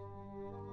Música